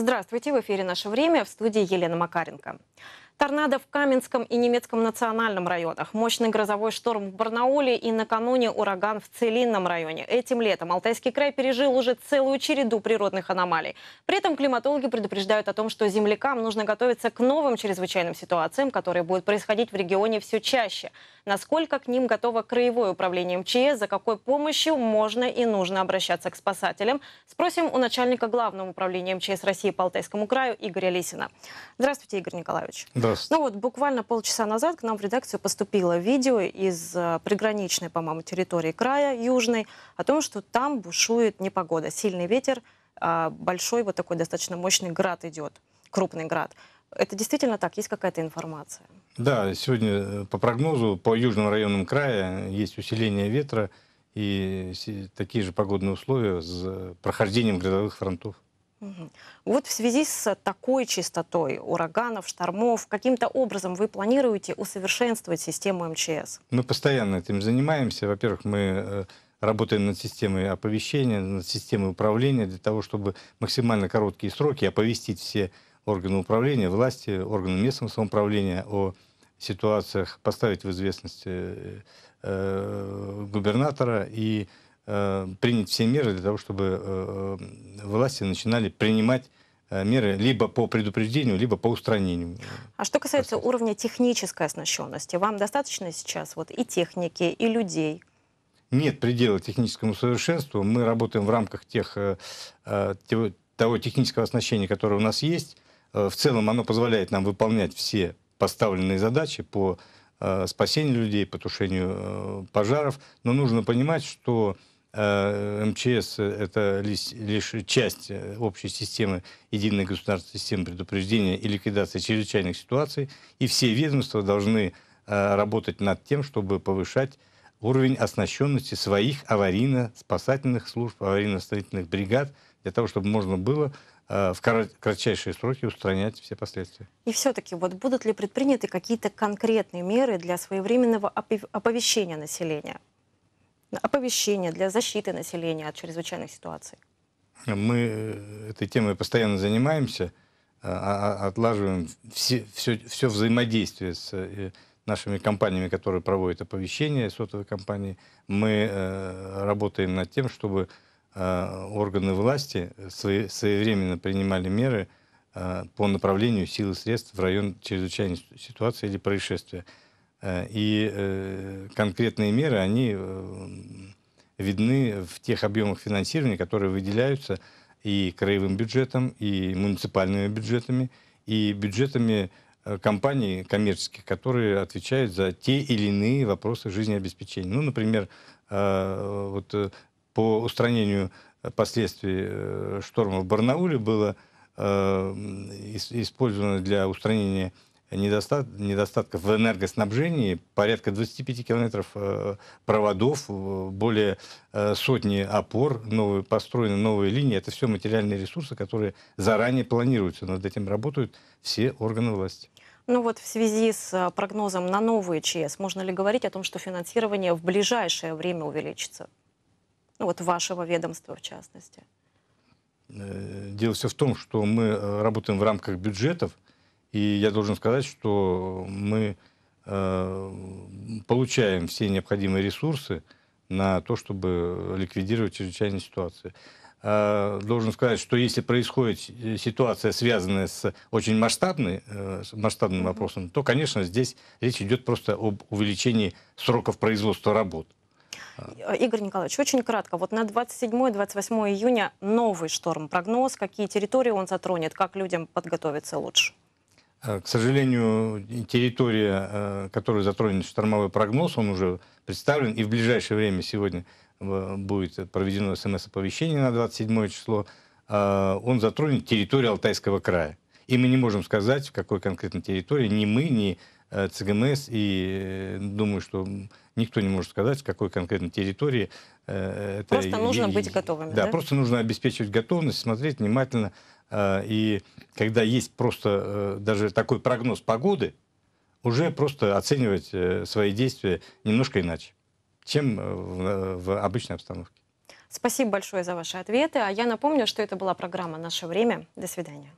Здравствуйте, в эфире «Наше время» в студии Елена Макаренко. Торнадо в Каменском и немецком национальном районах, мощный грозовой шторм в Барнауле и накануне ураган в Целинном районе. Этим летом Алтайский край пережил уже целую череду природных аномалий. При этом климатологи предупреждают о том, что землякам нужно готовиться к новым чрезвычайным ситуациям, которые будут происходить в регионе все чаще. Насколько к ним готово Краевое управление МЧС, за какой помощью можно и нужно обращаться к спасателям, спросим у начальника Главного управления МЧС России по Алтайскому краю Игоря Лисина. Здравствуйте, Игорь Николаевич. Здравствуйте. Ну вот буквально полчаса назад к нам в редакцию поступило видео из э, приграничной, по-моему, территории края южной о том, что там бушует непогода, сильный ветер, а, большой вот такой достаточно мощный град идет, крупный град. Это действительно так? Есть какая-то информация? Да, сегодня э, по прогнозу по южным районам края есть усиление ветра и такие же погодные условия с прохождением грозовых фронтов. Вот в связи с такой частотой ураганов, штормов, каким-то образом вы планируете усовершенствовать систему МЧС? Мы постоянно этим занимаемся. Во-первых, мы э, работаем над системой оповещения, над системой управления для того, чтобы максимально короткие сроки оповестить все органы управления, власти, органы местного самоуправления о ситуациях, поставить в известность э, э, губернатора и принять все меры для того, чтобы э, власти начинали принимать э, меры либо по предупреждению, либо по устранению. А что касается уровня технической оснащенности, вам достаточно сейчас вот и техники, и людей? Нет предела техническому совершенству. Мы работаем в рамках тех, э, э, того технического оснащения, которое у нас есть. Э, в целом оно позволяет нам выполнять все поставленные задачи по э, спасению людей, по тушению э, пожаров. Но нужно понимать, что МЧС – это лишь, часть общей системы, единой государственной системы предупреждения и ликвидации чрезвычайных ситуаций. И все ведомства должны работать над тем, чтобы повышать уровень оснащенности своих аварийно-спасательных служб, аварийно-строительных бригад, для того, чтобы можно было Э, в кратчайшие сроки устранять все последствия. И все-таки вот будут ли предприняты какие-то конкретные меры для своевременного оповещения населения? Оповещения для защиты населения от чрезвычайных ситуаций? Мы э, этой темой постоянно занимаемся, э, а, а, отлаживаем все, все, все взаимодействие с нашими компаниями, которые проводят оповещение, сотовые компании. Мы работаем над тем, чтобы Э, органы власти своевременно принимали меры э, по направлению сил и средств в район чрезвычайной ситуации или происшествия. Э, и конкретные меры, они видны в тех объемах финансирования, которые выделяются и краевым бюджетом, и муниципальными бюджетами, и бюджетами компаний коммерческих, которые отвечают за те или иные вопросы жизнеобеспечения. Ну, например, вот по устранению э, последствий э, шторма в Барнауле было э, использовано для устранения недостат, недостатков в энергоснабжении порядка 25 километров проводов, более сотни опор, новые, построены новые линии. Это все материальные ресурсы, которые заранее планируются. Над этим работают все органы власти. Ну вот в связи с прогнозом на новые ЧС, можно ли говорить о том, что финансирование в ближайшее время увеличится? ну вот вашего ведомства в частности? Э, дело все в том, что мы э, работаем в рамках бюджетов, и я должен сказать, что мы э, получаем все необходимые ресурсы на то, чтобы ликвидировать чрезвычайные ситуации. Должен сказать, что если происходит ситуация, связанная с очень масштабной, масштабным вопросом, то, конечно, здесь речь идет просто об увеличении сроков производства работ. Э, Игорь Николаевич, очень кратко. Вот на 27-28 июня новый шторм. Прогноз, какие территории он затронет, как людям подготовиться лучше? Э, к сожалению, территория, э, которую затронет штормовой прогноз, он уже представлен, и в ближайшее время сегодня будет проведено смс-оповещение на 27 число, он затронет территорию Алтайского края. И мы не можем сказать, в какой конкретно территории, ни мы, ни ЦГМС, и думаю, что никто не может сказать, в какой конкретно территории. Э, это просто нужно и, быть готовыми. Да, да, просто нужно обеспечивать готовность, смотреть внимательно. Э, и когда есть просто э, даже такой прогноз погоды, уже просто оценивать э, свои действия немножко иначе, чем в обычной обстановке. Спасибо большое за ваши ответы. А я напомню, что это была программа «Наше время». До свидания.